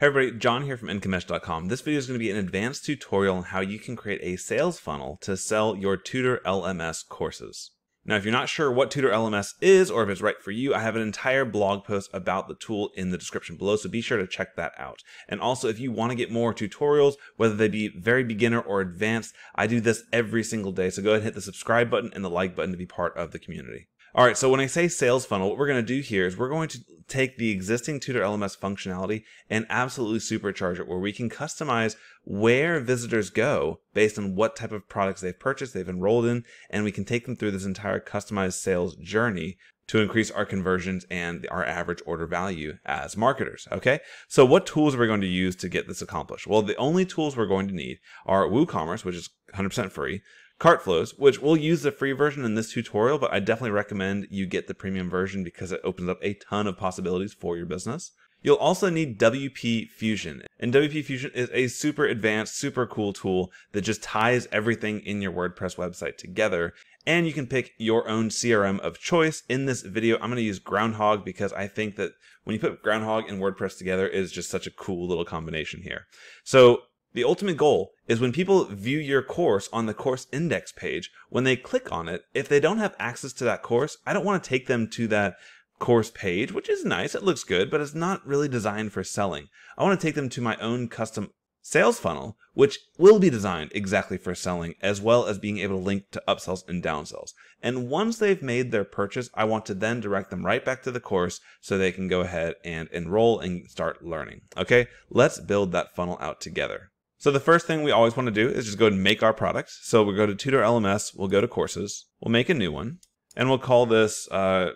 Hey everybody, John here from IncomeMesh.com. This video is going to be an advanced tutorial on how you can create a sales funnel to sell your Tutor LMS courses. Now, if you're not sure what Tutor LMS is or if it's right for you, I have an entire blog post about the tool in the description below, so be sure to check that out. And also, if you want to get more tutorials, whether they be very beginner or advanced, I do this every single day, so go ahead and hit the subscribe button and the like button to be part of the community. All right, so when I say sales funnel, what we're going to do here is we're going to take the existing Tutor LMS functionality and absolutely supercharge it where we can customize where visitors go based on what type of products they've purchased, they've enrolled in, and we can take them through this entire customized sales journey to increase our conversions and our average order value as marketers. Okay, so what tools are we going to use to get this accomplished? Well, the only tools we're going to need are WooCommerce, which is 100% free, Cartflows, which we'll use the free version in this tutorial, but I definitely recommend you get the premium version because it opens up a ton of possibilities for your business. You'll also need WP Fusion. And WP Fusion is a super advanced, super cool tool that just ties everything in your WordPress website together. And you can pick your own CRM of choice. In this video, I'm going to use Groundhogg because I think that when you put Groundhogg and WordPress together is just such a cool little combination here. So the ultimate goal is when people view your course on the course index page, when they click on it, if they don't have access to that course, I don't want to take them to that course page, which is nice, it looks good, but it's not really designed for selling. I want to take them to my own custom sales funnel, which will be designed exactly for selling, as well as being able to link to upsells and downsells. And once they've made their purchase, I want to then direct them right back to the course so they can go ahead and enroll and start learning. Okay, let's build that funnel out together. So the first thing we always want to do is just go and make our product. So we'll go to Tutor LMS, we'll go to courses, we'll make a new one, and we'll call this, uh,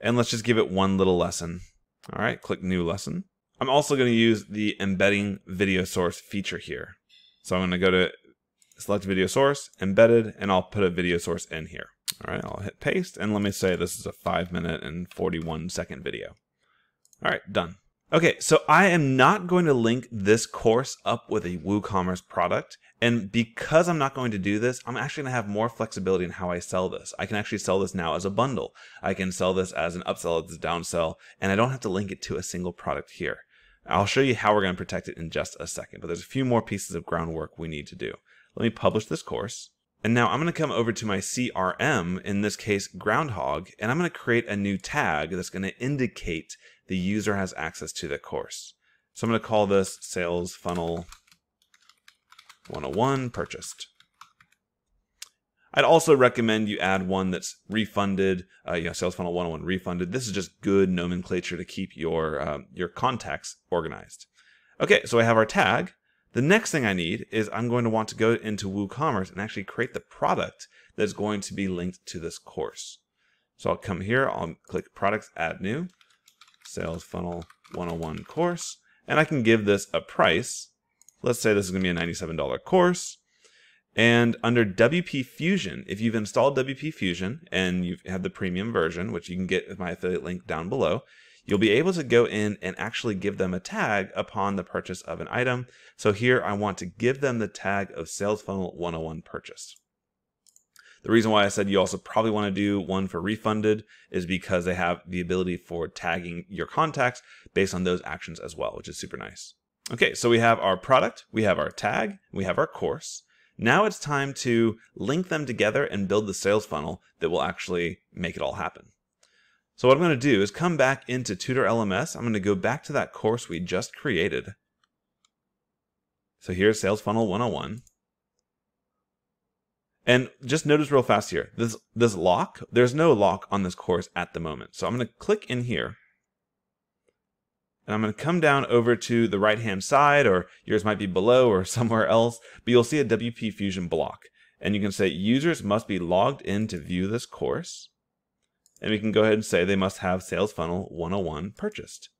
and let's just give it one little lesson. All right, click new lesson. I'm also going to use the embedding video source feature here. So I'm going to go to select video source, embedded, and I'll put a video source in here. All right, I'll hit paste, and let me say this is a 5 minute and 41 second video. All right, done. Okay, so I am not going to link this course up with a WooCommerce product. And because I'm not going to do this, I'm actually going to have more flexibility in how I sell this. I can actually sell this now as a bundle. I can sell this as an upsell, as a downsell, and I don't have to link it to a single product here. I'll show you how we're going to protect it in just a second, but there's a few more pieces of groundwork we need to do. Let me publish this course. And now I'm going to come over to my CRM, in this case, Groundhogg, and I'm going to create a new tag that's going to indicate the user has access to the course. So I'm going to call this Sales Funnel 101 Purchased. I'd also recommend you add one that's refunded, uh, you know, Sales Funnel 101 refunded. This is just good nomenclature to keep your uh, your contacts organized. Okay, so I have our tag. The next thing I need is I'm going to want to go into WooCommerce and actually create the product that's going to be linked to this course. So I'll come here, I'll click Products, Add New, Sales Funnel 101 course, and I can give this a price. Let's say this is going to be a $97 course. And under WP Fusion, if you've installed WP Fusion and you have the premium version, which you can get with my affiliate link down below, you'll be able to go in and actually give them a tag upon the purchase of an item. So here I want to give them the tag of Sales Funnel 101 purchase. The reason why I said you also probably want to do one for refunded is because they have the ability for tagging your contacts based on those actions as well, which is super nice. Okay, so we have our product, we have our tag, we have our course. Now it's time to link them together and build the sales funnel that will actually make it all happen. So what I'm going to do is come back into Tutor LMS. I'm going to go back to that course we just created. So here's Sales Funnel 101. And just notice real fast here, this, this lock, there's no lock on this course at the moment. So I'm going to click in here. And I'm going to come down over to the right hand side, or yours might be below or somewhere else, but you'll see a WP Fusion block. And you can say users must be logged in to view this course and we can go ahead and say they must have Sales Funnel 101 purchased.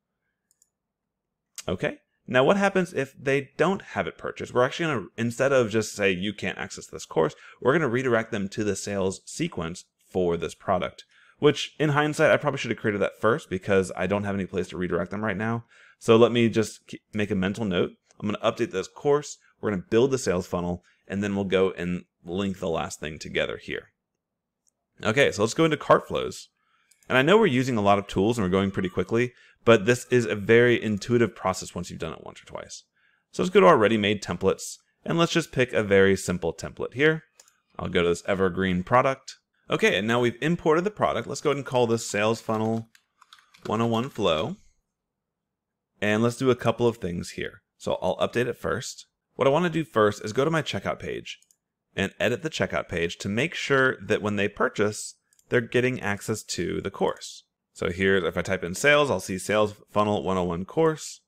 Okay, now what happens if they don't have it purchased? We're actually going to, instead of just say you can't access this course, we're going to redirect them to the sales sequence for this product. Which, in hindsight, I probably should have created that first because I don't have any place to redirect them right now. So let me just make a mental note. I'm going to update this course. We're going to build the sales funnel, and then we'll go and link the last thing together here. Okay, so let's go into Cartflows. And I know we're using a lot of tools and we're going pretty quickly, but this is a very intuitive process once you've done it once or twice. So let's go to our ready-made templates, and let's just pick a very simple template here. I'll go to this evergreen product. Okay, and now we've imported the product. Let's go ahead and call this sales funnel 101 flow. And let's do a couple of things here. So I'll update it first. What I want to do first is go to my checkout page and edit the checkout page to make sure that when they purchase, they're getting access to the course. So here, if I type in sales, I'll see sales funnel 101 course,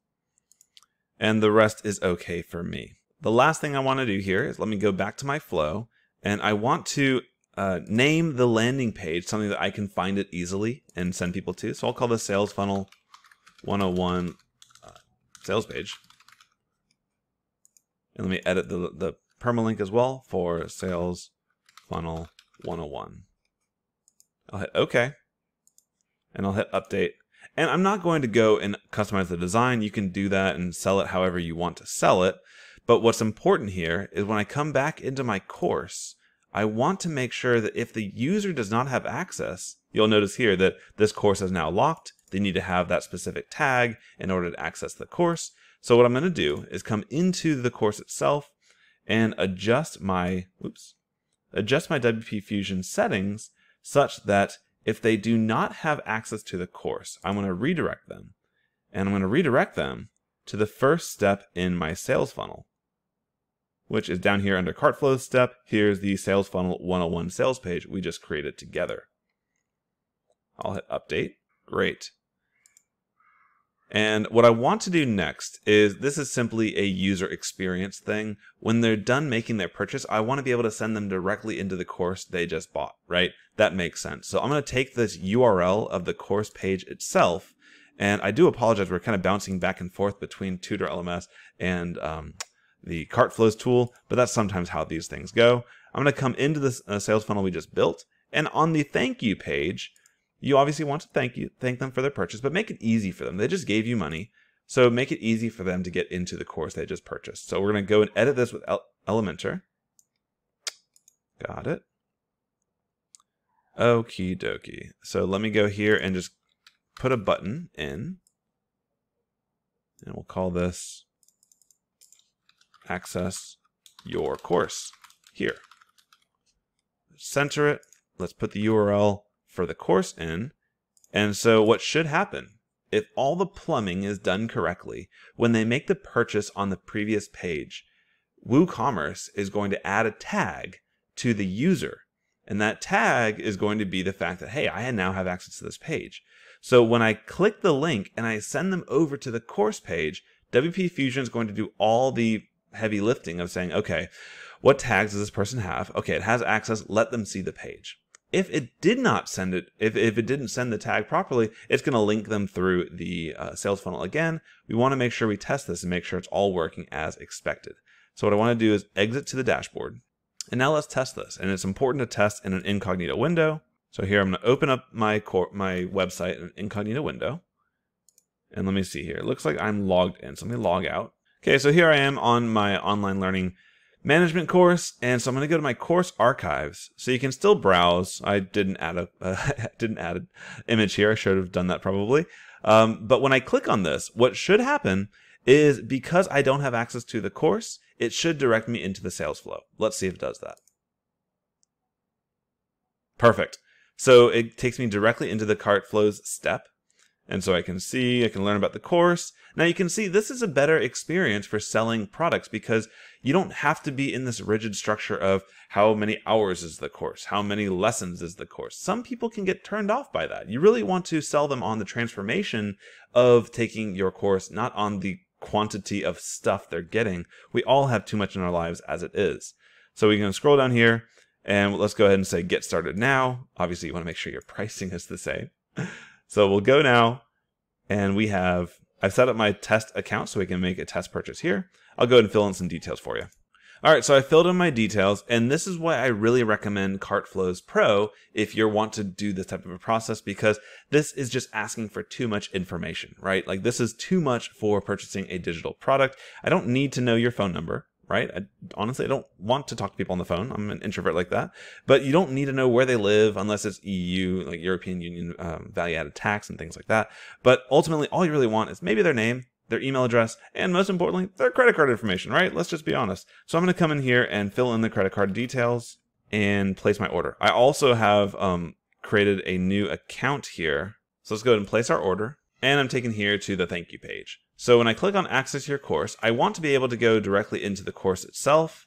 and the rest is okay for me. The last thing I want to do here is let me go back to my flow, and I want to uh, name the landing page something that I can find it easily and send people to. So I'll call this sales funnel 101 uh, sales page. And let me edit the, the permalink as well for sales funnel 101. I'll hit OK. And I'll hit update. And I'm not going to go and customize the design. You can do that and sell it however you want to sell it. But what's important here is when I come back into my course, I want to make sure that if the user does not have access, you'll notice here that this course is now locked. They need to have that specific tag in order to access the course. So what I'm going to do is come into the course itself and adjust my, oops, adjust my WP Fusion settings such that if they do not have access to the course, I'm going to redirect them. And I'm going to redirect them to the first step in my sales funnel which is down here under cart flow step. Here's the sales funnel 101 sales page we just created together. I'll hit update. Great. And what I want to do next is this is simply a user experience thing. When they're done making their purchase, I want to be able to send them directly into the course they just bought, right? That makes sense. So I'm going to take this URL of the course page itself. And I do apologize. We're kind of bouncing back and forth between Tutor LMS and um, the Cartflows tool, but that's sometimes how these things go. I'm going to come into this uh, sales funnel we just built, and on the thank you page, you obviously want to thank you, thank them for their purchase, but make it easy for them. They just gave you money, so make it easy for them to get into the course they just purchased. So we're going to go and edit this with Elementor. Got it. Okie dokie. So let me go here and just put a button in. And we'll call this access your course here. Center it. Let's put the URL for the course in. And so what should happen if all the plumbing is done correctly, when they make the purchase on the previous page, WooCommerce is going to add a tag to the user. And that tag is going to be the fact that, hey, I now have access to this page. So when I click the link and I send them over to the course page, WP Fusion is going to do all the heavy lifting of saying, okay, what tags does this person have? Okay, it has access. Let them see the page. If it did not send it, if, if it didn't send the tag properly, it's going to link them through the uh, sales funnel again. We want to make sure we test this and make sure it's all working as expected. So what I want to do is exit to the dashboard. And now let's test this. And it's important to test in an incognito window. So here I'm going to open up my my website in an incognito window. And let me see here. It looks like I'm logged in. So let me log out. Okay, so here I am on my online learning management course, and so I'm going to go to my course archives. So you can still browse. I didn't add a uh, didn't add an image here. I should have done that probably. Um, but when I click on this, what should happen is because I don't have access to the course, it should direct me into the sales flow. Let's see if it does that. Perfect. So it takes me directly into the Cartflows step. And so I can see, I can learn about the course. Now you can see this is a better experience for selling products because you don't have to be in this rigid structure of how many hours is the course, how many lessons is the course. Some people can get turned off by that. You really want to sell them on the transformation of taking your course, not on the quantity of stuff they're getting. We all have too much in our lives as it is. So we can scroll down here and let's go ahead and say get started now. Obviously you want to make sure your pricing is the same. So we'll go now and we have, I've set up my test account so we can make a test purchase here. I'll go ahead and fill in some details for you. All right, so I filled in my details, and this is why I really recommend Cartflows Pro if you want to do this type of a process because this is just asking for too much information, right? Like this is too much for purchasing a digital product. I don't need to know your phone number, right? I, honestly, I don't want to talk to people on the phone. I'm an introvert like that. But you don't need to know where they live unless it's EU, like European Union um, value added tax and things like that. But ultimately, all you really want is maybe their name, their email address, and most importantly, their credit card information, right? Let's just be honest. So I'm going to come in here and fill in the credit card details and place my order. I also have um, created a new account here. So let's go ahead and place our order. And I'm taken here to the thank you page. So when I click on access your course, I want to be able to go directly into the course itself.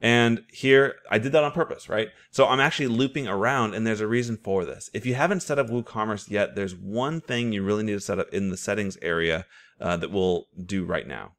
And here, I did that on purpose, right? So I'm actually looping around and there's a reason for this. If you haven't set up WooCommerce yet, there's one thing you really need to set up in the settings area uh, that we'll do right now.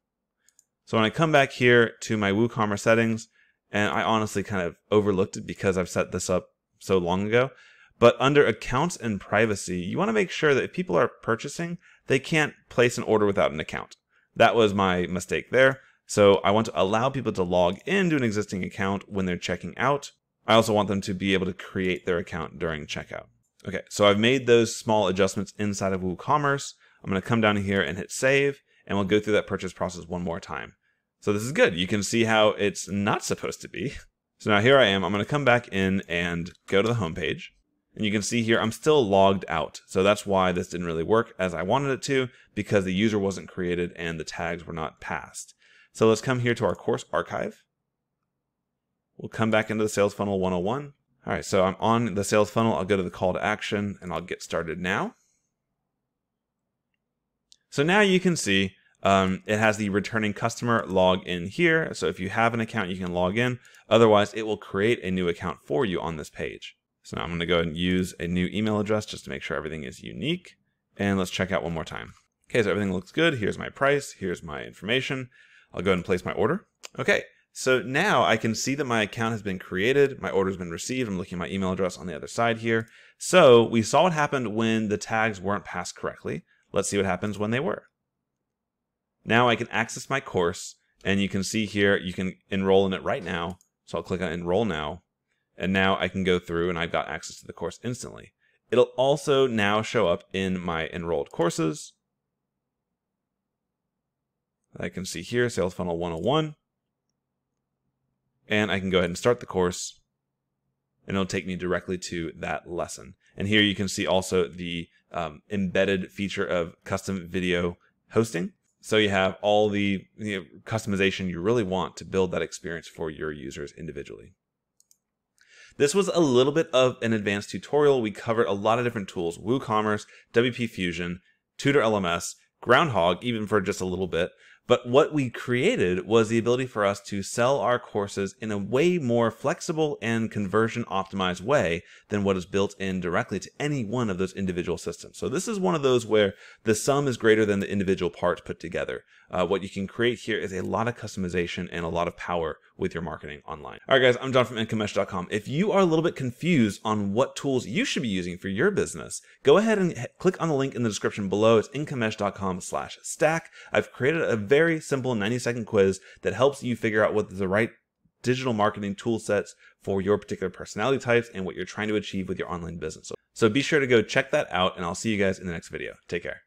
So when I come back here to my WooCommerce settings, and I honestly kind of overlooked it because I've set this up so long ago, but under accounts and privacy, you want to make sure that if people are purchasing, they can't place an order without an account. That was my mistake there. So I want to allow people to log into an existing account when they're checking out. I also want them to be able to create their account during checkout. Okay, so I've made those small adjustments inside of WooCommerce. I'm going to come down here and hit save, and we'll go through that purchase process one more time. So this is good. You can see how it's not supposed to be. So now here I am. I'm going to come back in and go to the home page. And you can see here, I'm still logged out. So that's why this didn't really work as I wanted it to, because the user wasn't created and the tags were not passed. So let's come here to our course archive. We'll come back into the sales funnel 101. All right, so I'm on the sales funnel. I'll go to the call to action and I'll get started now. So now you can see um, it has the returning customer log in here. So if you have an account, you can log in. Otherwise, it will create a new account for you on this page. So now I'm going to go ahead and use a new email address just to make sure everything is unique. And let's check out one more time. Okay, so everything looks good. Here's my price. Here's my information. I'll go ahead and place my order. Okay, so now I can see that my account has been created. My order's been received. I'm looking at my email address on the other side here. So we saw what happened when the tags weren't passed correctly. Let's see what happens when they were. Now I can access my course and you can see here, you can enroll in it right now. So I'll click on enroll now and now I can go through and I've got access to the course instantly. It'll also now show up in my enrolled courses. I can see here, Sales Funnel 101. And I can go ahead and start the course and it'll take me directly to that lesson. And here you can see also the um, embedded feature of custom video hosting. So you have all the you know, customization you really want to build that experience for your users individually. This was a little bit of an advanced tutorial. We covered a lot of different tools, WooCommerce, WP Fusion, Tutor LMS, Groundhogg, even for just a little bit. But what we created was the ability for us to sell our courses in a way more flexible and conversion optimized way than what is built in directly to any one of those individual systems. So this is one of those where the sum is greater than the individual parts put together. Uh, what you can create here is a lot of customization and a lot of power with your marketing online. All right, guys, I'm John from IncomeMesh.com. If you are a little bit confused on what tools you should be using for your business, go ahead and click on the link in the description below. It's incomemesh.com slash stack. I've created a very simple 90 second quiz that helps you figure out what the right digital marketing tool sets for your particular personality types and what you're trying to achieve with your online business. So, so be sure to go check that out and I'll see you guys in the next video. Take care.